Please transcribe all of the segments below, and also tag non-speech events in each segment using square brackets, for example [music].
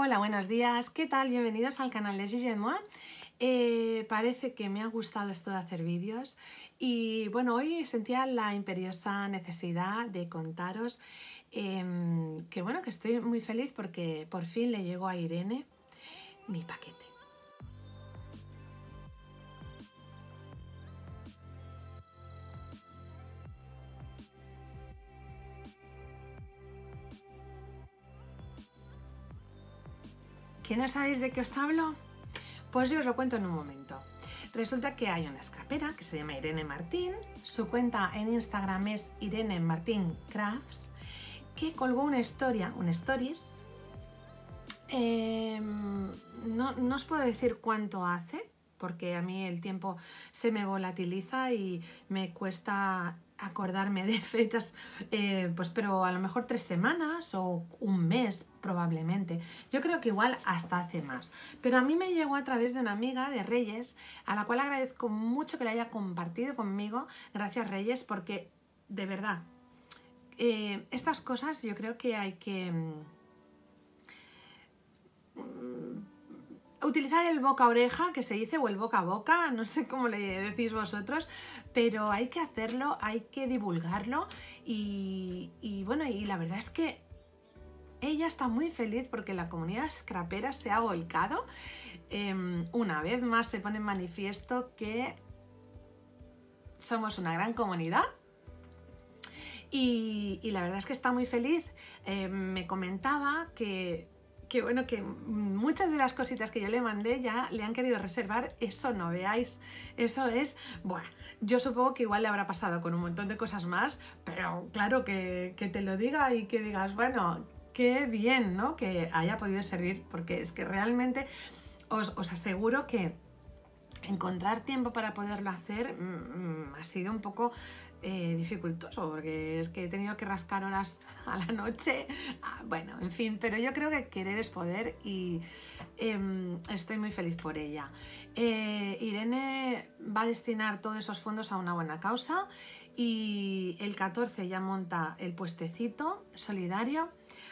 Hola, buenos días. ¿Qué tal? Bienvenidos al canal de Gigi. Eh, parece que me ha gustado esto de hacer vídeos y bueno, hoy sentía la imperiosa necesidad de contaros em, que bueno, que estoy muy feliz porque por fin le llegó a Irene mi paquete. ¿Que no sabéis de qué os hablo? Pues yo os lo cuento en un momento. Resulta que hay una escrapera que se llama Irene Martín, su cuenta en Instagram es Irene Martín Crafts, que colgó una historia, un stories. Em, no, no os puedo decir cuánto hace, porque a mí el tiempo se me volatiliza y me cuesta acordarme de fechas, eh, pues pero a lo mejor tres semanas o un mes probablemente. Yo creo que igual hasta hace más. Pero a mí me llegó a través de una amiga de Reyes, a la cual agradezco mucho que la haya compartido conmigo. Gracias Reyes, porque de verdad, eh, estas cosas yo creo que hay que... Mm, utilizar el boca a oreja, que se dice, o el boca a boca, no sé cómo le decís vosotros, pero hay que hacerlo, hay que divulgarlo y, bueno, y la verdad es que ella está muy feliz porque la comunidad scrapera se ha volcado. Em, una vez más se pone en manifiesto que somos una gran comunidad y, la verdad es que está muy feliz. Em, me comentaba que que bueno, que muchas de las cositas que yo le mandé ya le han querido reservar, eso no veáis, eso es, bueno, yo supongo que igual le habrá pasado con un montón de cosas más, pero claro, que, te lo diga y que digas, bueno, qué bien, ¿no? Que haya podido servir, porque es que realmente os, os aseguro que encontrar tiempo para poderlo hacer mm, mm, ha sido un poco eh, dificultoso porque es que he tenido que rascar horas [laughs] a la noche. Ah, bueno, en fin, pero yo creo que querer es poder y em, estoy muy feliz por ella. Eh, Irene va a destinar todos esos fondos a una buena causa y el 14 ya monta el puestecito solidario.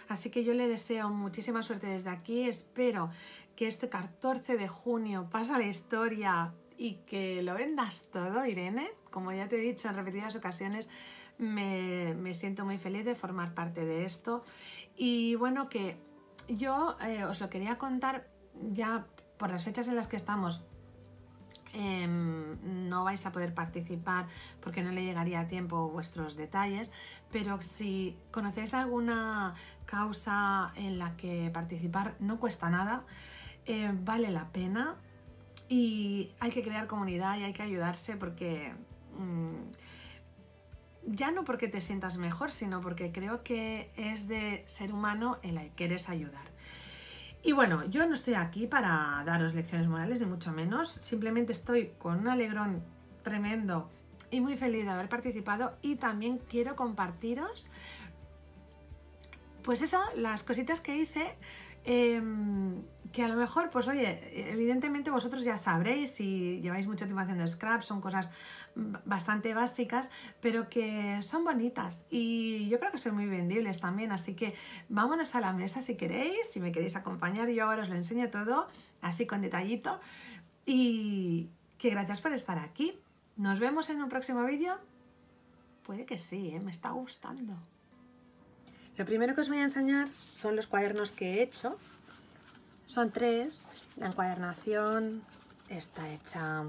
Así que yo le deseo muchísima suerte desde aquí. Espero que este 14 de junio pase la historia y que lo vendas todo, Irene como ya te he dicho en repetidas ocasiones, me, siento muy feliz de formar parte de esto. Y bueno, que yo eh, os lo quería contar ya por las fechas en las que estamos. Em, no vais a poder participar porque no le llegaría a tiempo vuestros detalles, pero si conocéis alguna causa en la que participar no cuesta nada, eh, vale la pena y hay que crear comunidad y hay que ayudarse porque Mm, ya no porque te sientas mejor, sino porque creo que es de ser humano el que quieres ayudar. Y bueno, yo no estoy aquí para daros lecciones morales, ni mucho menos. Simplemente estoy con un alegrón tremendo y muy feliz de haber participado y también quiero compartiros pues eso, las cositas que hice, em, que a lo mejor, pues oye, evidentemente vosotros ya sabréis si lleváis mucho tiempo haciendo scrap, son cosas bastante básicas, pero que son bonitas y yo creo que son muy vendibles también, así que vámonos a la mesa si queréis, si me queréis acompañar, yo ahora os lo enseño todo, así con detallito y que gracias por estar aquí. Nos vemos en un próximo vídeo. Puede que sí, ¿eh? me está gustando. Lo primero que os voy a enseñar son los cuadernos que he hecho. Son tres. La encuadernación está hecha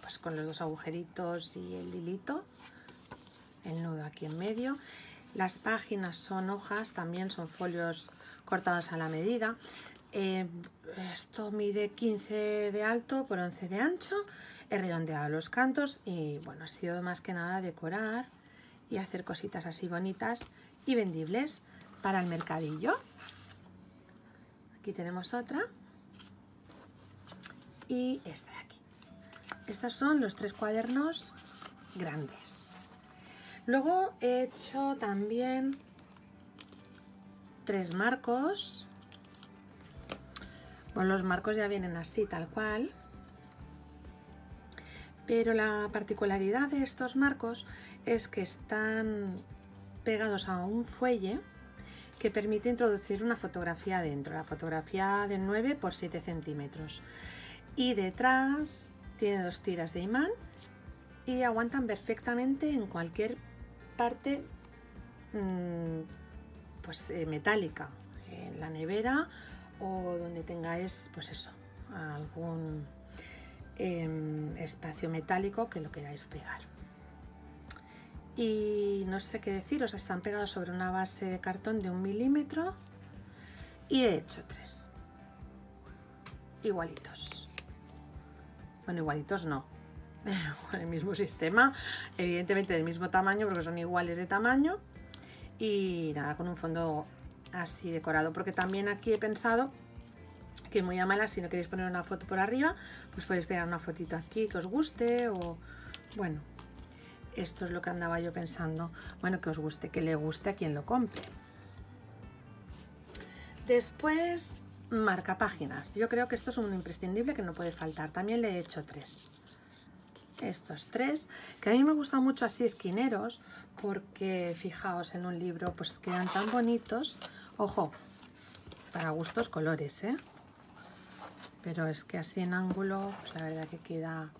pues, con los dos agujeritos y el hilito. El nudo aquí en medio. Las páginas son hojas, también son folios cortados a la medida. Eh, esto mide 15 de alto por 11 de ancho. He redondeado los cantos y bueno, ha sido más que nada decorar y hacer cositas así bonitas y vendibles para el mercadillo. Aquí tenemos otra. Y esta de aquí. Estos son los tres cuadernos grandes. Luego he hecho también tres marcos. Bueno, los marcos ya vienen así, tal cual. Pero la particularidad de estos marcos es que están pegados a un fuelle que permite introducir una fotografía dentro, la fotografía de 9 por 7 centímetros. Y detrás tiene dos tiras de imán y aguantan perfectamente en cualquier parte mm, pues, eh, metálica, en la nevera o donde tengáis, pues eso, algún em, espacio metálico que lo queráis pegar y no sé qué deciros, están pegados sobre una base de cartón de un milímetro y he hecho tres. Igualitos. Bueno igualitos no [laughs] con el mismo sistema evidentemente del mismo tamaño porque son iguales de tamaño y nada con un fondo así decorado porque también aquí he pensado que muy a malas si no queréis poner una foto por arriba pues podéis pegar una fotito aquí que os guste o bueno esto es lo que andaba yo pensando. Bueno, que os guste, que le guste a quien lo compre. Después, marca páginas. Yo creo que esto es un imprescindible que no puede faltar. También le he hecho tres. Estos tres, que a mí me gustan mucho así esquineros, porque fijaos en un libro, pues quedan tan bonitos. Ojo, para gustos colores, ¿eh? Pero es que así en ángulo, pues la verdad que queda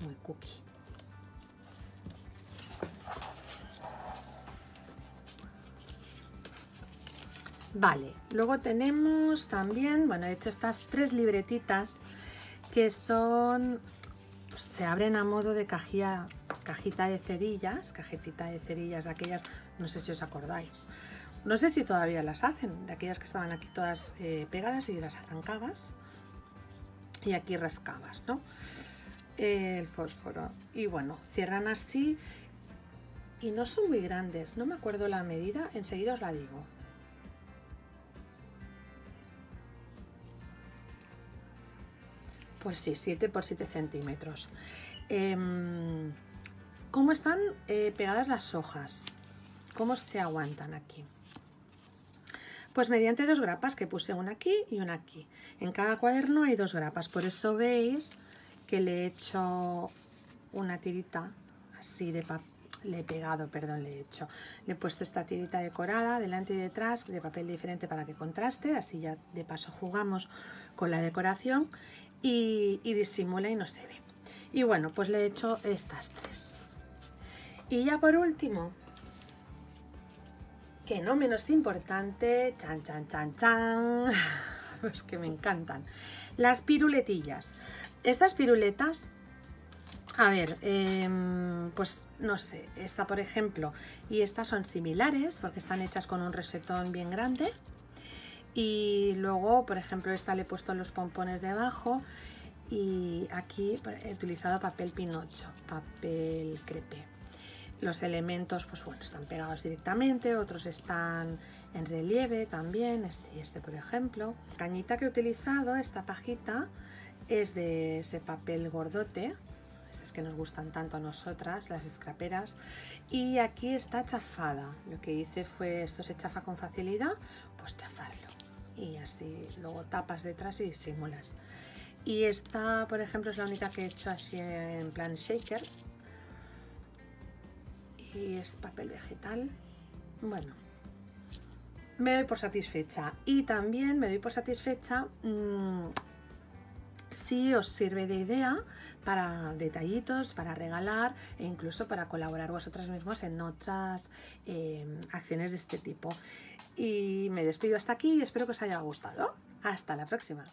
muy cookie. Vale, luego tenemos también, bueno, he hecho estas tres libretitas que son, se abren a modo de cajilla, cajita de cerillas, cajetita de cerillas de aquellas, no sé si os acordáis. No sé si todavía las hacen, de aquellas que estaban aquí todas eh, pegadas y las arrancabas y aquí rascabas, ¿no? el fósforo. Y bueno, cierran así y no son muy grandes, no me acuerdo la medida, enseguida os la digo. Pues sí, 7 por 7 centímetros. Em, ¿Cómo están eh, pegadas las hojas? ¿Cómo se aguantan aquí? Pues mediante dos grapas que puse una aquí y una aquí. En cada cuaderno hay dos grapas, por eso veis que le he hecho una tirita así de papel le he pegado, perdón, le he hecho. Le he puesto esta tirita decorada delante y detrás de papel diferente para que contraste, así ya de paso jugamos con la decoración y, disimula y no se ve. Y bueno, pues le he hecho estas tres. Y ya por último, que no menos importante, chan, chan, chan, chan, [laughs] pues que me encantan, las piruletillas. Estas piruletas, a ver, em, pues no sé, esta por ejemplo y estas son similares porque están hechas con un resetón bien grande y luego, por ejemplo, esta le he puesto los pompones debajo y aquí he utilizado papel pinocho, papel crepe. Los elementos, pues bueno, están pegados directamente, otros están en relieve también, este este por ejemplo. La cañita que he utilizado, esta pajita, es de ese papel gordote, estas que nos gustan tanto a nosotras, las escraperas. Y aquí está chafada. Lo que hice fue, esto se chafa con facilidad, pues chafarlo y así luego tapas detrás y disimulas. Y esta, por ejemplo, es la única que he hecho así en plan shaker. Y es papel vegetal. Bueno, me doy por satisfecha. Y también me doy por satisfecha mmm, si os sirve de idea para detallitos, para regalar e incluso para colaborar vosotras mismos en otras eh, acciones de este tipo. Y me despido hasta aquí y espero que os haya gustado. Hasta la próxima.